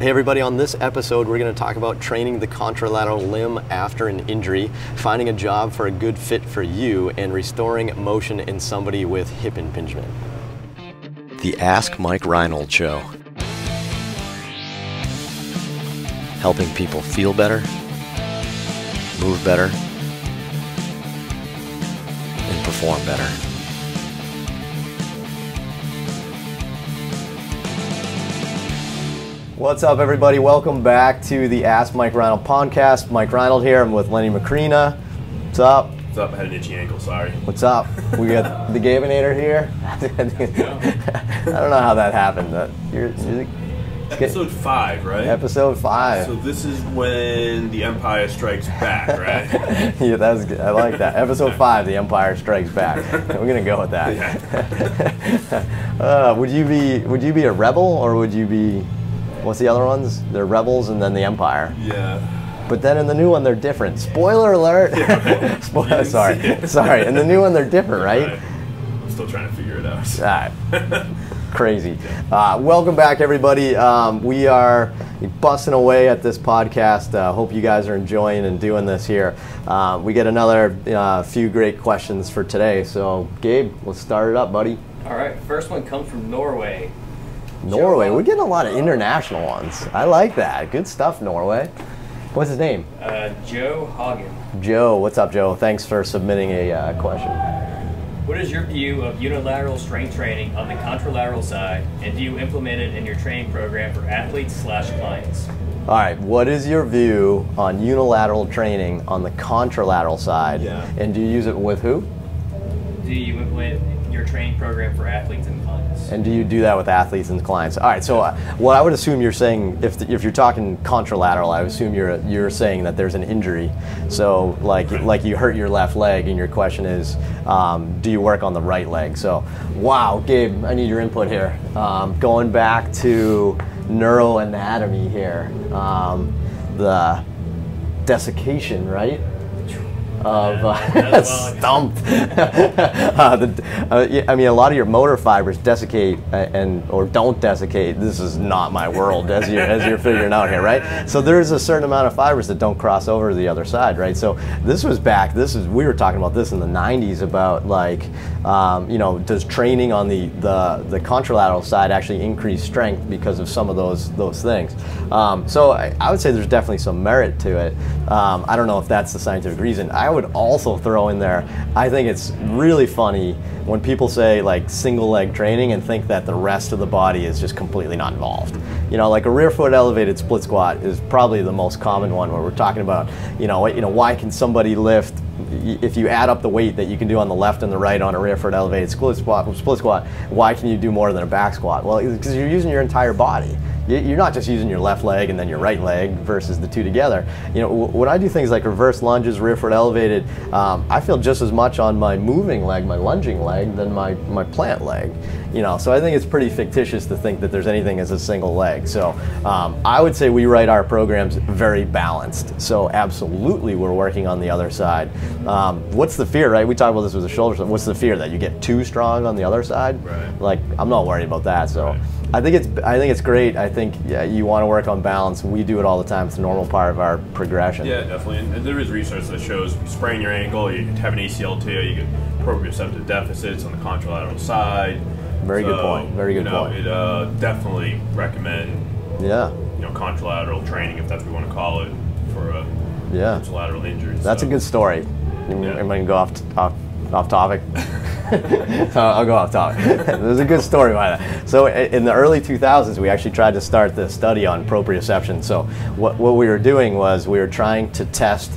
Hey everybody, on this episode we're going to talk about training the contralateral limb after an injury, finding a job for a good fit for you, and restoring motion in somebody with hip impingement. The Ask Mike Reinold Show. Helping people feel better, move better, and perform better. What's up, everybody? Welcome back to the Ask Mike Reinold podcast. Mike Reinold here. I'm with Lenny Macrina. What's up? What's up? I had an itchy ankle. Sorry. What's up? We got the Gabinator here. I don't know how that happened. Uh, you're, you're Episode five, right? episode five. So this is when the Empire Strikes Back, right? yeah, that's good. I like that. Episode five, The Empire Strikes Back. We're gonna go with that. uh, would you be Would you be a rebel or would you be What's the other ones? They're rebels and then the Empire. yeah. But then in the new one they're different. Spoiler alert. Spoiler. Sorry, sorry. In the new one they're different, right? I'm still trying to figure it out. Ah, crazy. Uh, welcome back, everybody. Um, we are busting away at this podcast. Uh, hope you guys are enjoying and doing this here. Uh, we get another uh, few great questions for today. So, Gabe, let's start it up, buddy. All right, first one comes from Norway. Norway. We're getting a lot of international ones. I like that. Good stuff, Norway. What's his name? Uh, Joe Hagen. Joe. What's up, Joe? Thanks for submitting a uh, question. What is your view of unilateral strength training on the contralateral side, and do you implement it in your training program for athletes slash clients? All right, what is your view on unilateral training on the contralateral side? Yeah. And do you use it with who? Do you implement your training program for athletes and clients? And do you do that with athletes and clients? All right. So, uh, what I would assume you're saying, if, if you're talking contralateral, I assume you're you're saying that there's an injury. So, like like you hurt your left leg, and your question is, um, do you work on the right leg? So, wow, Gabe, I need your input here. Um, going back to neuroanatomy here, um, the decussation, right? Of uh, stumped. uh, the, uh, yeah, I mean, a lot of your motor fibers decussate uh, and or don't decussate. This is not my world, as you're as you're figuring out here, right? So there's a certain amount of fibers that don't cross over to the other side, right? So this was back. This is we were talking about this in the '90s about like, um, you know, does training on the the the contralateral side actually increase strength because of some of those those things? Um, so I, I would say there's definitely some merit to it. Um, I don't know if that's the scientific reason. I would also throw in there. I think it's really funny when people say like single leg training and think that the rest of the body is just completely not involved. You know, like a rear foot elevated split squat is probably the most common one where we're talking about, you know, you know, why can somebody lift if you add up the weight that you can do on the left and the right on a rear foot elevated split squat, split squat, why can you do more than a back squat? Well, because you're using your entire body. You- You're not just using your left leg and then your right leg versus the two together. You know, w- when I do things like reverse lunges, rear foot elevated, um, I feel just as much on my moving leg, my lunging leg, than my, my plant leg. You know, so I think it's pretty fictitious to think that there's anything as a single leg. So um, I would say we write our programs very balanced. So absolutely, we're working on the other side. Um, what's the fear, right? We talked about this with the shoulder. What's the fear that you get too strong on the other side? Right. Like I'm not worried about that. So. Right. I think it's I think it's great. I think yeah, you want to work on balance. We do it all the time. It's a normal part of our progression. Yeah, definitely. And, there is research that shows sprain your ankle, you have an ACL tear, you get proprioceptive deficits on the contralateral side. Very good point. Very good you know, point. It uh, definitely recommend Yeah, you know contralateral training if that's what we want to call it for a yeah. contralateral injury. That's a good story. Yeah. am I gonna go off off, off topic? I'll uh, I'll go off topic. There's a good story behind that. So in the early 2000s, we actually tried to start the study on proprioception. So what, what we were doing was we were trying to test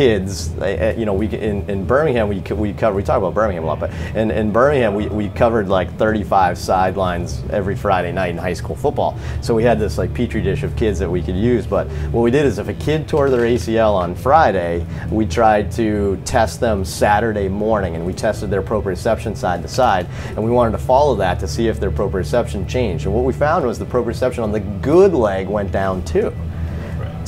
kids, uh, you know, we in, in Birmingham we we cover we talk about Birmingham a lot, but in, in Birmingham we, we covered like 35 sidelines every Friday night in high school football. So we had this like petri dish of kids that we could use. But what we did is if a kid tore their ACL on Friday, we tried to test them Saturday morning, and we tested their proprioception side to side, and we wanted to follow that to see if their proprioception changed. And what we found was the proprioception on the good leg went down too.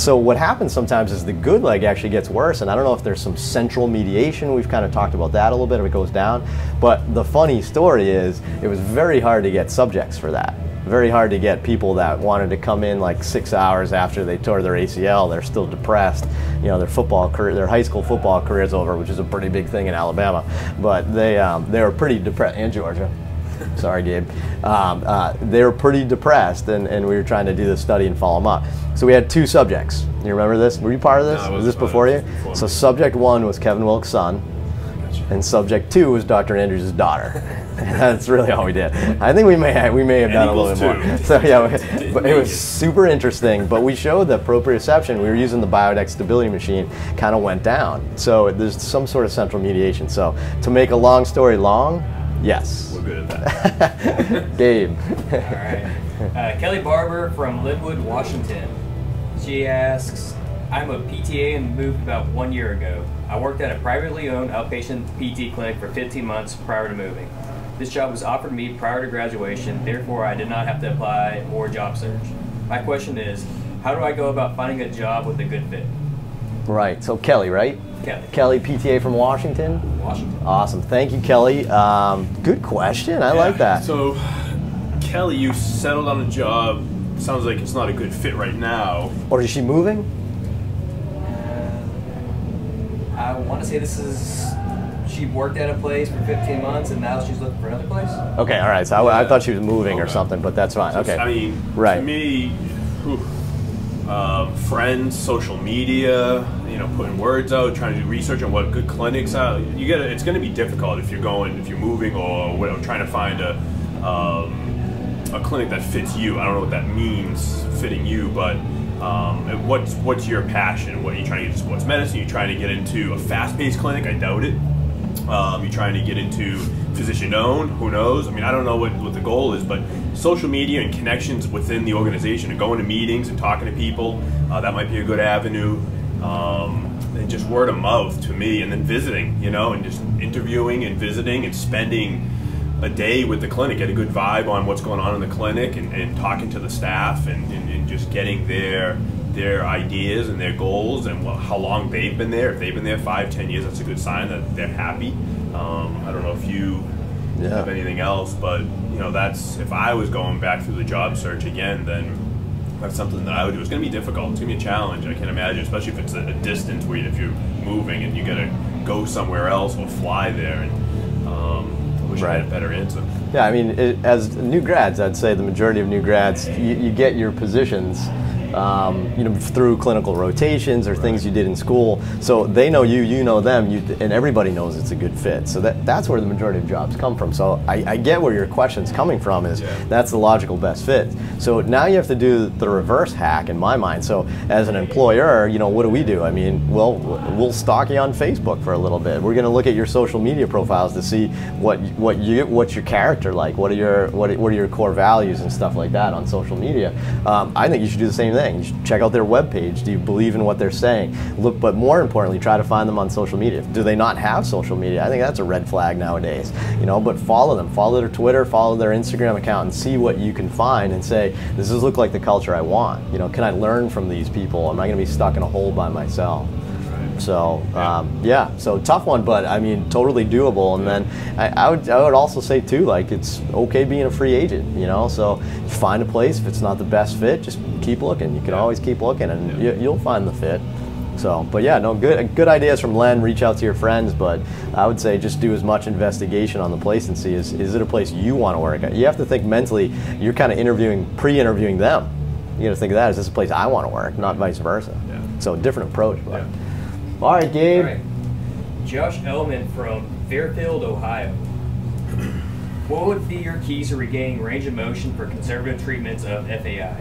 So what happens sometimes is the good leg actually gets worse, and I don't know if there's some central mediation. We've kind of talked about that a little bit if it goes down. But the funny story is, it was very hard to get subjects for that. very hard to get people that wanted to come in like six hours after they tore their ACL. They're still depressed. You know, their football career, their high school football career is over, which is a pretty big thing in Alabama. But they um, they were pretty depressed. And Georgia. Sorry, Gabe. Um, uh, they were pretty depressed, and, and we were trying to do this study and follow them up. So we had two subjects. You remember this? Were you part of this? No, was this before you? before so subject one was Kevin Wilk's son, and subject two was Dr. Andrews' daughter. That's really all we did. I think we may have, we may have done a little bit more. So yeah, but it was super interesting. But we showed that proprioception. We were using the Biodex stability machine, kind of went down. So there's some sort of central mediation. So to make a long story long, yes, We're good at that. Gabe. All right. Uh, Kelly Barber from Lynnwood, Washington. She asks, I'm a PTA and moved about one year ago. I worked at a privately owned outpatient PT clinic for 15 months prior to moving. This job was offered me prior to graduation, therefore I did not have to apply or job search. My question is, how do I go about finding a job with a good fit? right. So Kelly, right? Kelly, Kelly PTA from Washington. Washington. Awesome. Thank you, Kelly. Um, good question. I like that. So, Kelly, you settled on a job. Sounds like it's not a good fit right now. or is she moving? I want to say this is, she worked at a place for 15 months and now she's looking for another place? Okay. All right. So I, I thought she was moving or something, but that's fine. Okay. I mean, Right. to me, whew, um, friends, social media, you know, putting words out, trying to do research on what good clinics are. You get it's going to be difficult if you're going, if you're moving, or trying to find a um, a clinic that fits you. I don't know what that means, fitting you, but. Um, what's what's your passion? What are you trying to get into sports medicine? Are you trying to get into a fast-paced clinic? I doubt it. Um, you're trying to get into physician owned, who knows? I mean, I don't know what, what the goal is, but social media and connections within the organization and going to meetings and talking to people, uh, that might be a good avenue. Um, and just word of mouth to me, and then visiting, you know, and just interviewing and visiting and spending a day with the clinic, get a good vibe on what's going on in the clinic, and, and talking to the staff, and, and, and just getting their their ideas and their goals and what, how long they've been there. If they've been there five, ten years, that's a good sign that they're happy. Um, I don't know if you Yeah. have anything else, but you know that's if I was going back through the job search again, then that's something that I would do. It's going to be difficult. It's going to be a challenge. I can't imagine, especially if it's a, distance where you, if you're moving and you got to go somewhere else or fly there. And um, I wish I had a better answer. Yeah, I mean, it, as new grads, I'd say the majority of new grads, you, you get your positions, um, you know, through clinical rotations or things you did in school. So they know you, you know them, you, and everybody knows it's a good fit. So that, that's where the majority of jobs come from. So I, I get where your question's coming from. Is Yeah. that's the logical best fit. So now you have to do the reverse hack in my mind. So as an employer, you know, what do we do? I mean, well, we'll stalk you on Facebook for a little bit. We're going to look at your social media profiles to see what what you what's your character like. What are your what are, what are your core values and stuff like that on social media. Um, I think you should do the same thing. You should check out their webpage. Do you believe in what they're saying? Look, but more importantly, try to find them on social media. Do they not have social media? I think that's a red flag nowadays. You know, but follow them. Follow their Twitter. Follow their Instagram account and see what you can find and say, does this look like the culture I want? You know, can I learn from these people? Am I going to be stuck in a hole by myself? So um, yeah, so tough one, but I mean totally doable. And then I, I would I would also say too, like it's okay being a free agent, you know. So find a place if it's not the best fit, just keep looking. You can Yeah. always keep looking, and Yeah. you, you'll find the fit. So, but yeah, no good good ideas from Len. Reach out to your friends, but I would say just do as much investigation on the place and see is is it a place you want to work at. You have to think mentally. You're kind of interviewing, pre-interviewing them. You got to think of that. Is this a place I want to work, not vice versa? Yeah. So different approach, but. Yeah. All right, Gabe. All right. Josh Elman from Fairfield, Ohio. What would be your keys to regaining range of motion for conservative treatments of FAI?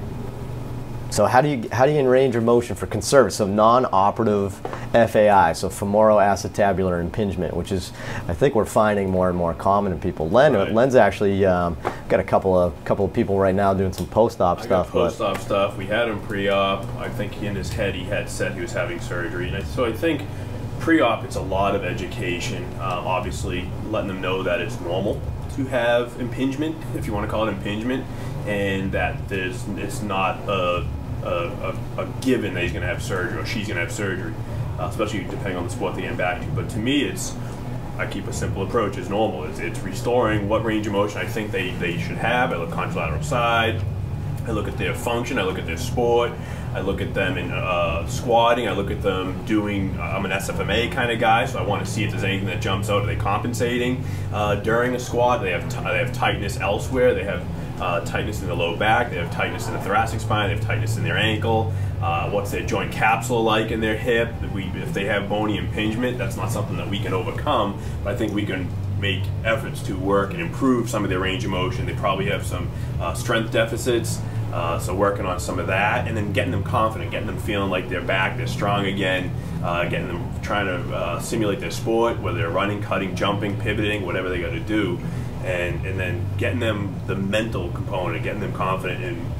So how do you how do you arrange your motion for conservative, so non-operative FAI, so femoroacetabular impingement, which is I think we're finding more and more common in people. Len, Right. Len's actually um, got a couple of couple of people right now doing some post-op I stuff. post-op stuff. We had him pre-op. I think in his head he had said he was having surgery, and I, so I think pre-op it's a lot of education. Um, obviously, letting them know that it's normal to have impingement, if you want to call it impingement, and that there's it's not a a, a, a given that he's going to have surgery or she's going to have surgery, uh, especially depending on the sport they get back to. But to me, it's I keep a simple approach as normal. It's, it's restoring what range of motion I think they, they should have. I look contralateral side. I look at their function. I look at their sport. I look at them in uh, squatting. I look at them doing. Uh, I'm an SFMA kind of guy, so I want to see if there's anything that jumps out. Are they compensating uh, during a squat? They have they have tightness elsewhere. They have uh, tightness in the low back. They have tightness in the thoracic spine. They have tightness in their ankle. Uh, what's their joint capsule like in their hip? If, we, if they have bony impingement, that's not something that we can overcome. But I think we can make efforts to work and improve some of their range of motion. They probably have some uh, strength deficits. Uh, so working on some of that, and then getting them confident, getting them feeling like they're back, they're strong again, uh, getting them trying to uh, simulate their sport, whether they're running, cutting, jumping, pivoting, whatever they got to do, and and then getting them the mental component, getting them confident and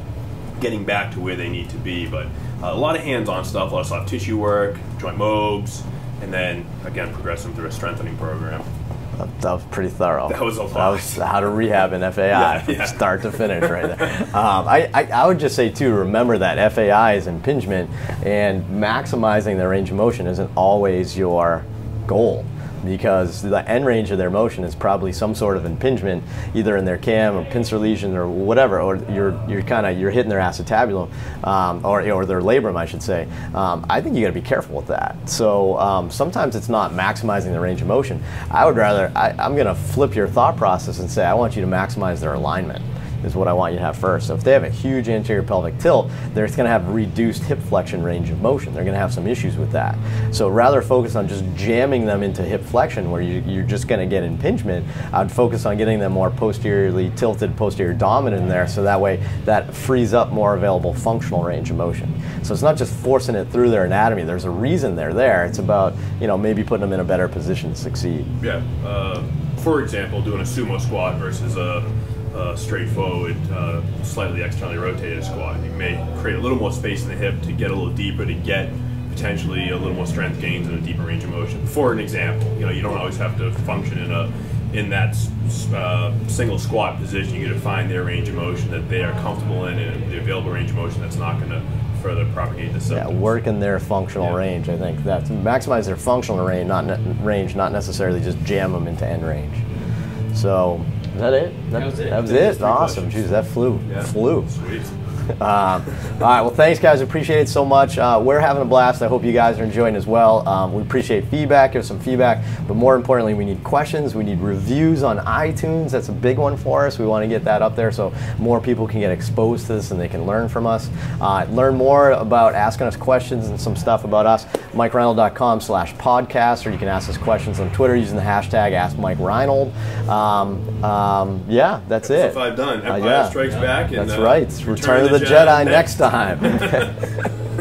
getting back to where they need to be. But uh, a lot of hands-on stuff, a lot of soft tissue work, joint mobs, and then again progress them through a strengthening program. That was pretty thorough. That was a lot. That was how to rehab an FAI Yeah, from yeah. start to finish, right there. um, I, I, I would just say too, remember that FAI is impingement, and maximizing the range of motion isn't always your goal. Because the end range of their motion is probably some sort of impingement, either in their cam or pincer lesion or whatever, or you're you're kind of you're hitting their acetabulum, um, or or their labrum, I should say. Um, I think you got to be careful with that. So um, sometimes it's not maximizing the range of motion. I would rather I, I'm going to flip your thought process and say I want you to maximize their alignment is what I want you to have first. So if they have a huge anterior pelvic tilt, they're going to have reduced hip flexion range of motion. They're going to have some issues with that. So rather focus on just jamming them into hip flexion where you, you're just going to get impingement, I'd focus on getting them more posteriorly tilted, posterior dominant in there so that way that frees up more available functional range of motion. So it's not just forcing it through their anatomy. There's a reason they're there. It's about, you know, maybe putting them in a better position to succeed. Yeah. Uh, for example, doing a sumo squat versus a, a straightforward, uh, slightly externally rotated squat. You may create a little more space in the hip to get a little deeper, to get potentially a little more strength gains and a deeper range of motion. For an example, you know, you don't always have to function in a in that uh, single squat position. You got to find their range of motion that they are comfortable in, and the available range of motion that's not going to further propagate the Yeah, work in their functional Yeah. range. I think that's maximize their functional range, not ne- range, not necessarily just jam them into end range. So that it? That was it. That was it. three Awesome. questions. Jeez, that flew. Yeah. Flew. Sweet. Um, all right. Well, thanks, guys. Appreciate it so much. Uh, we're having a blast. I hope you guys are enjoying as well. Um, we appreciate feedback. Give us some feedback. But more importantly, we need questions. We need reviews on iTunes. That's a big one for us. We want to get that up there so more people can get exposed to this and they can learn from us. Uh, learn more about asking us questions and some stuff about us. MikeReinold.com slash podcast, or you can ask us questions on Twitter using the hashtag AskMikeReinold. Um, um, yeah, that's it. If I've done, Uh, Empire yeah. Strikes Back. And, That's uh, right. It's Return, of the, Jedi, next time.